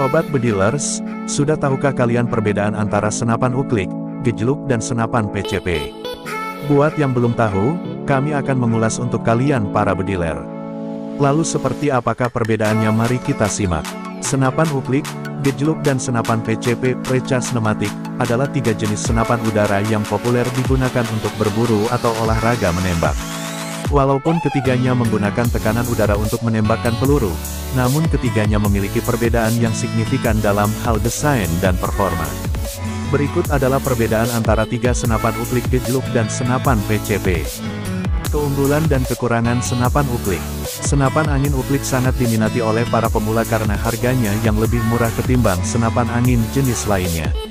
Sobat Bedilers, sudah tahukah kalian perbedaan antara senapan uklik, gejluk dan senapan PCP? Buat yang belum tahu, kami akan mengulas untuk kalian para bediler. Lalu seperti apakah perbedaannya mari kita simak. Senapan uklik, gejluk dan senapan PCP Precas Pneumatik adalah tiga jenis senapan udara yang populer digunakan untuk berburu atau olahraga menembak. Walaupun ketiganya menggunakan tekanan udara untuk menembakkan peluru, namun ketiganya memiliki perbedaan yang signifikan dalam hal desain dan performa. Berikut adalah perbedaan antara tiga senapan uklik gejluk dan senapan PCP. Keunggulan dan kekurangan senapan uklik. Senapan angin uklik sangat diminati oleh para pemula karena harganya yang lebih murah ketimbang senapan angin jenis lainnya.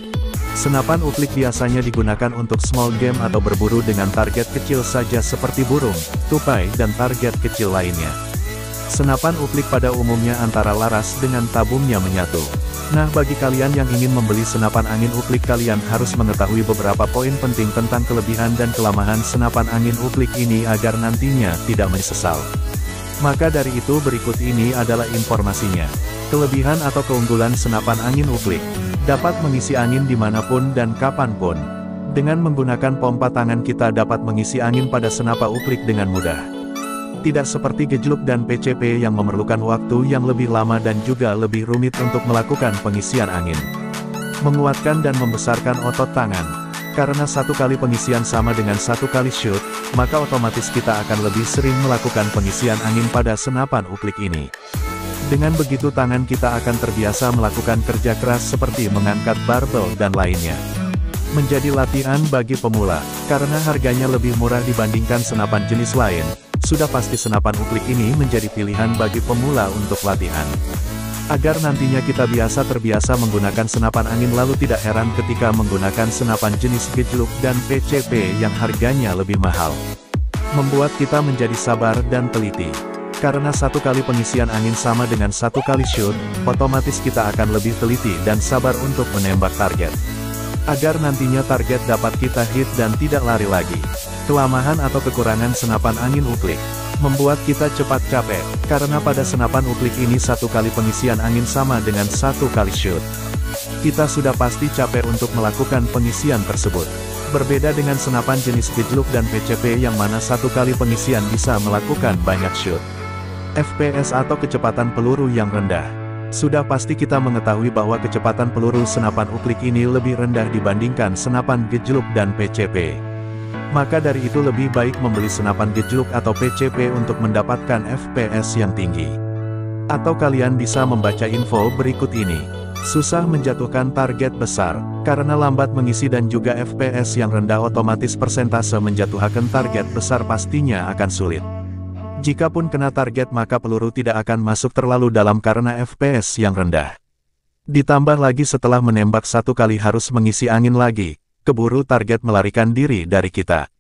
Senapan uklik biasanya digunakan untuk small game atau berburu dengan target kecil saja seperti burung, tupai dan target kecil lainnya. Senapan uklik pada umumnya antara laras dengan tabungnya menyatu. Nah bagi kalian yang ingin membeli senapan angin uklik kalian harus mengetahui beberapa poin penting tentang kelebihan dan kelemahan senapan angin uklik ini agar nantinya tidak menyesal. Maka dari itu berikut ini adalah informasinya. Kelebihan atau keunggulan senapan angin uklik dapat mengisi angin di mana pun dan kapan pun. Dengan menggunakan pompa tangan kita dapat mengisi angin pada senapa uklik dengan mudah. Tidak seperti gejluk dan PCP yang memerlukan waktu yang lebih lama dan juga lebih rumit untuk melakukan pengisian angin. Menguatkan dan membesarkan otot tangan. Karena satu kali pengisian sama dengan satu kali shoot, maka otomatis kita akan lebih sering melakukan pengisian angin pada senapan uklik ini. Dengan begitu tangan kita akan terbiasa melakukan kerja keras seperti mengangkat barbel dan lainnya. Menjadi latihan bagi pemula, karena harganya lebih murah dibandingkan senapan jenis lain, sudah pasti senapan uklik ini menjadi pilihan bagi pemula untuk latihan. Agar nantinya kita biasa terbiasa menggunakan senapan angin lalu tidak heran ketika menggunakan senapan jenis gejluk dan PCP yang harganya lebih mahal. Membuat kita menjadi sabar dan teliti. Karena satu kali pengisian angin sama dengan satu kali shoot, otomatis kita akan lebih teliti dan sabar untuk menembak target. Agar nantinya target dapat kita hit dan tidak lari lagi. Kelamahan atau kekurangan senapan angin uklik. Membuat kita cepat capek, karena pada senapan uklik ini satu kali pengisian angin sama dengan satu kali shoot. Kita sudah pasti capek untuk melakukan pengisian tersebut. Berbeda dengan senapan jenis gejluk dan PCP yang mana satu kali pengisian bisa melakukan banyak shoot. FPS atau kecepatan peluru yang rendah. Sudah pasti kita mengetahui bahwa kecepatan peluru senapan uklik ini lebih rendah dibandingkan senapan gejluk dan PCP. Maka dari itu lebih baik membeli senapan gejluk atau PCP untuk mendapatkan FPS yang tinggi. Atau kalian bisa membaca info berikut ini. Susah menjatuhkan target besar, karena lambat mengisi dan juga FPS yang rendah otomatis persentase menjatuhkan target besar pastinya akan sulit. Jikapun kena target maka peluru tidak akan masuk terlalu dalam karena FPS yang rendah. Ditambah lagi setelah menembak satu kali harus mengisi angin lagi, keburu target melarikan diri dari kita.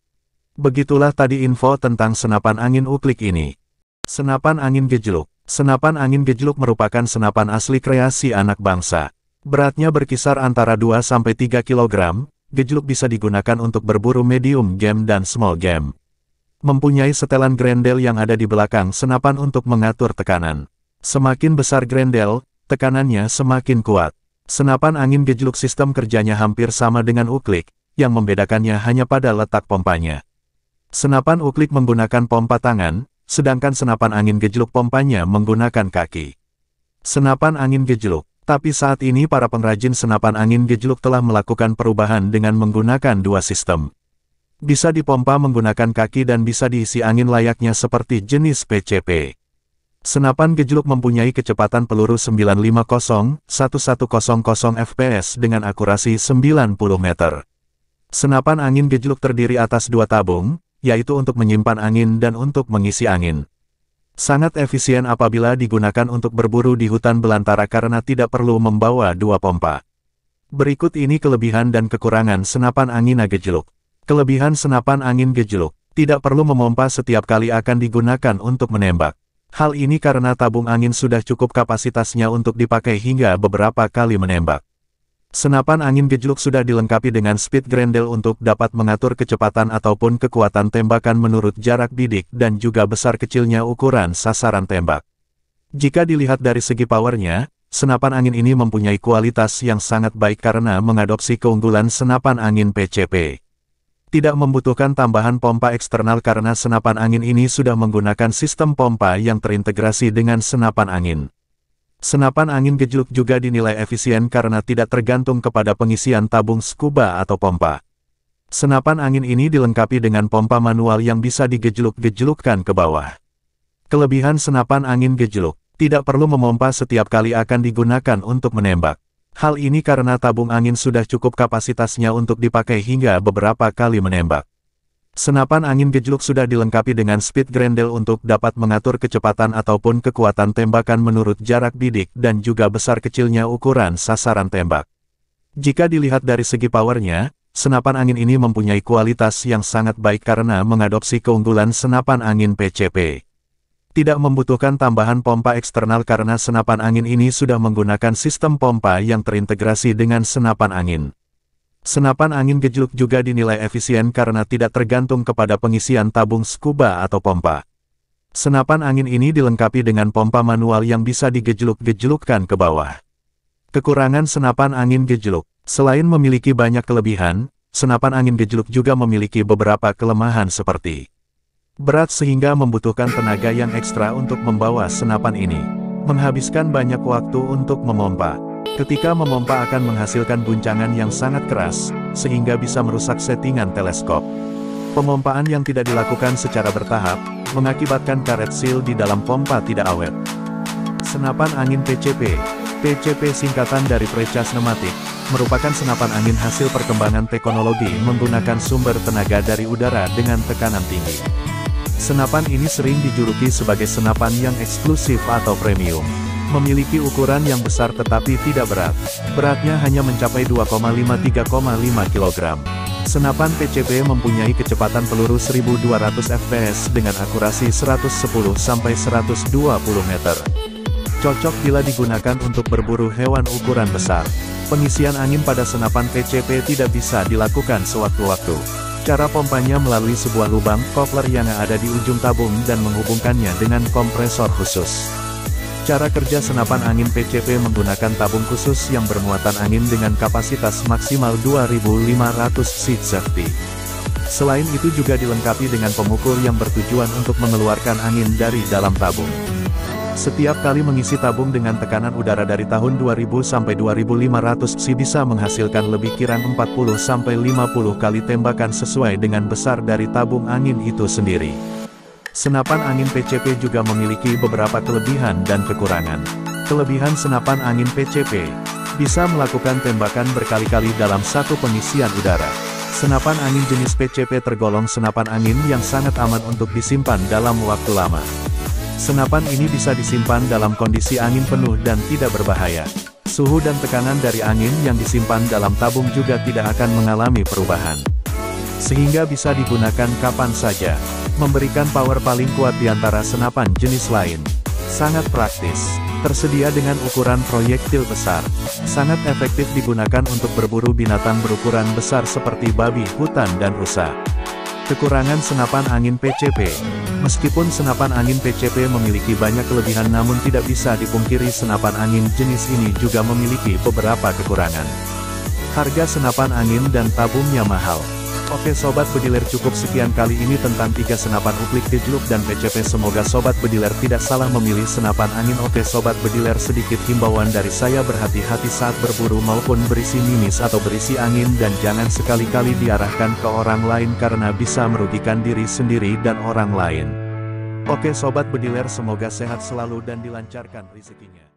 Begitulah tadi info tentang senapan angin uklik ini. Senapan angin gejluk. Senapan angin gejluk merupakan senapan asli kreasi anak bangsa. Beratnya berkisar antara 2-3 kg, gejluk bisa digunakan untuk berburu medium game dan small game mempunyai setelan grendel yang ada di belakang senapan untuk mengatur tekanan. Semakin besar grendel, tekanannya semakin kuat. Senapan angin gejluk sistem kerjanya hampir sama dengan uklik, yang membedakannya hanya pada letak pompanya. Senapan uklik menggunakan pompa tangan, sedangkan senapan angin gejluk pompanya menggunakan kaki. Senapan angin gejluk tapi saat ini para pengrajin senapan angin gejluk telah melakukan perubahan dengan menggunakan dua sistem. Bisa dipompa menggunakan kaki dan bisa diisi angin layaknya seperti jenis PCP. Senapan gejluk mempunyai kecepatan peluru 950-1100 fps dengan akurasi 90 meter. Senapan angin gejluk terdiri atas dua tabung, yaitu untuk menyimpan angin dan untuk mengisi angin. Sangat efisien apabila digunakan untuk berburu di hutan belantara karena tidak perlu membawa dua pompa. Berikut ini kelebihan dan kekurangan senapan angin gejluk. Kelebihan senapan angin gejluk, tidak perlu memompa setiap kali akan digunakan untuk menembak. Hal ini karena tabung angin sudah cukup kapasitasnya untuk dipakai hingga beberapa kali menembak. Senapan angin gejluk sudah dilengkapi dengan speed grendel untuk dapat mengatur kecepatan ataupun kekuatan tembakan menurut jarak bidik dan juga besar kecilnya ukuran sasaran tembak. Jika dilihat dari segi powernya, senapan angin ini mempunyai kualitas yang sangat baik karena mengadopsi keunggulan senapan angin PCP. Tidak membutuhkan tambahan pompa eksternal karena senapan angin ini sudah menggunakan sistem pompa yang terintegrasi dengan senapan angin. Senapan angin gejluk juga dinilai efisien karena tidak tergantung kepada pengisian tabung scuba atau pompa. Senapan angin ini dilengkapi dengan pompa manual yang bisa digejluk-gejlukkan ke bawah. Kelebihan senapan angin gejluk, tidak perlu memompa setiap kali akan digunakan untuk menembak. Hal ini karena tabung angin sudah cukup kapasitasnya untuk dipakai hingga beberapa kali menembak. Senapan angin gejluk sudah dilengkapi dengan speed grendel untuk dapat mengatur kecepatan ataupun kekuatan tembakan menurut jarak bidik dan juga besar kecilnya ukuran sasaran tembak. Jika dilihat dari segi powernya, Senapan angin ini mempunyai kualitas yang sangat baik karena mengadopsi keunggulan senapan angin PCP. Tidak membutuhkan tambahan pompa eksternal karena senapan angin ini sudah menggunakan sistem pompa yang terintegrasi dengan senapan angin. Senapan angin gejluk juga dinilai efisien karena tidak tergantung kepada pengisian tabung scuba atau pompa. Senapan angin ini dilengkapi dengan pompa manual yang bisa digejluk-gejlukkan ke bawah. Kekurangan senapan angin gejluk Selain memiliki banyak kelebihan, senapan angin gejluk juga memiliki beberapa kelemahan seperti berat sehingga membutuhkan tenaga yang ekstra untuk membawa senapan ini. Menghabiskan banyak waktu untuk memompa. Ketika memompa akan menghasilkan guncangan yang sangat keras, sehingga bisa merusak settingan teleskop. Pemompaan yang tidak dilakukan secara bertahap, mengakibatkan karet seal di dalam pompa tidak awet. Senapan angin PCP PCP singkatan dari Precast Pneumatic, merupakan senapan angin hasil perkembangan teknologi menggunakan sumber tenaga dari udara dengan tekanan tinggi. Senapan ini sering dijuluki sebagai senapan yang eksklusif atau premium. Memiliki ukuran yang besar tetapi tidak berat. Beratnya hanya mencapai 2,5-3,5 kg. Senapan PCP mempunyai kecepatan peluru 1200 fps dengan akurasi 110-120 meter. Cocok bila digunakan untuk berburu hewan ukuran besar. Pengisian angin pada senapan PCP tidak bisa dilakukan sewaktu-waktu. Cara pompanya melalui sebuah lubang kopler yang ada di ujung tabung dan menghubungkannya dengan kompresor khusus. Cara kerja senapan angin PCP menggunakan tabung khusus yang bermuatan angin dengan kapasitas maksimal 2500 seat safety. Selain itu juga dilengkapi dengan pemukul yang bertujuan untuk mengeluarkan angin dari dalam tabung. Setiap kali mengisi tabung dengan tekanan udara dari tahun 2000 sampai 2500 si bisa menghasilkan lebih kirang 40 sampai 50 kali tembakan sesuai dengan besar dari tabung angin itu sendiri. Senapan angin PCP juga memiliki beberapa kelebihan dan kekurangan. Kelebihan senapan angin PCP bisa melakukan tembakan berkali-kali dalam satu pengisian udara. Senapan angin jenis PCP tergolong senapan angin yang sangat aman untuk disimpan dalam waktu lama. Senapan ini bisa disimpan dalam kondisi angin penuh dan tidak berbahaya. Suhu dan tekanan dari angin yang disimpan dalam tabung juga tidak akan mengalami perubahan. Sehingga bisa digunakan kapan saja. Memberikan power paling kuat di antara senapan jenis lain. Sangat praktis. Tersedia dengan ukuran proyektil besar. Sangat efektif digunakan untuk berburu binatang berukuran besar seperti babi, hutan dan rusa. Kekurangan senapan angin PCP Meskipun senapan angin PCP memiliki banyak kelebihan namun tidak bisa dipungkiri senapan angin jenis ini juga memiliki beberapa kekurangan. Harga senapan angin dan tabungnya mahal. Oke Sobat Bediler cukup sekian kali ini tentang tiga senapan uplik gejluk dan PCP semoga Sobat Bediler tidak salah memilih senapan angin Oke Sobat Bediler sedikit himbauan dari saya berhati-hati saat berburu maupun berisi mimis atau berisi angin dan jangan sekali-kali diarahkan ke orang lain karena bisa merugikan diri sendiri dan orang lain. Oke Sobat Bediler semoga sehat selalu dan dilancarkan rezekinya.